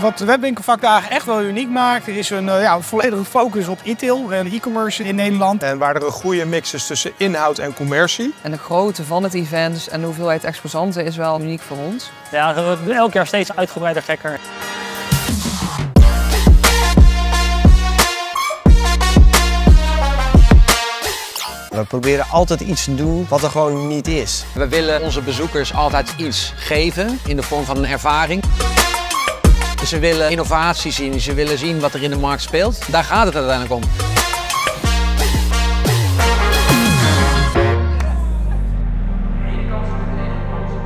Wat de webwinkelvakdagen echt wel uniek maakt, is een, uh, ja, volledige focus op e-tail en e-commerce in Nederland. En waar er een goede mix is tussen inhoud en commercie. En de grootte van het event en de hoeveelheid exposanten is wel uniek voor ons. Ja, het wordt elk jaar steeds uitgebreider gekker. We proberen altijd iets te doen wat er gewoon niet is. We willen onze bezoekers altijd iets geven in de vorm van een ervaring. Ze willen innovatie zien, ze willen zien wat er in de markt speelt. Daar gaat het uiteindelijk om.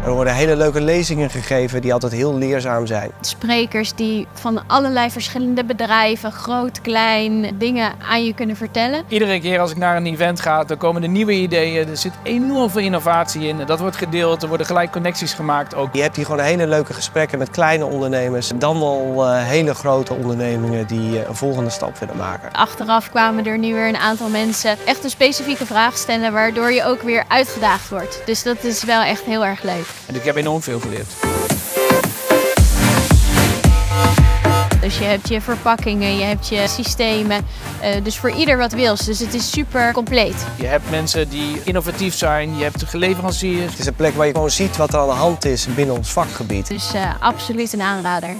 Er worden hele leuke lezingen gegeven die altijd heel leerzaam zijn. Sprekers die van allerlei verschillende bedrijven, groot, klein, dingen aan je kunnen vertellen. Iedere keer als ik naar een event ga, dan komen er nieuwe ideeën. Er zit enorm veel innovatie in. Dat wordt gedeeld, er worden gelijk connecties gemaakt ook. Je hebt hier gewoon hele leuke gesprekken met kleine ondernemers. Dan wel uh, hele grote ondernemingen die uh, een volgende stap willen maken. Achteraf kwamen er nu weer een aantal mensen echt een specifieke vraag stellen waardoor je ook weer uitgedaagd wordt. Dus dat is wel echt heel erg leuk. En ik heb enorm veel geleerd. Dus je hebt je verpakkingen, je hebt je systemen. Uh, dus voor ieder wat wils. Dus het is super compleet. Je hebt mensen die innovatief zijn, je hebt leveranciers. Het is een plek waar je gewoon ziet wat er aan de hand is binnen ons vakgebied. Dus uh, absoluut een aanrader.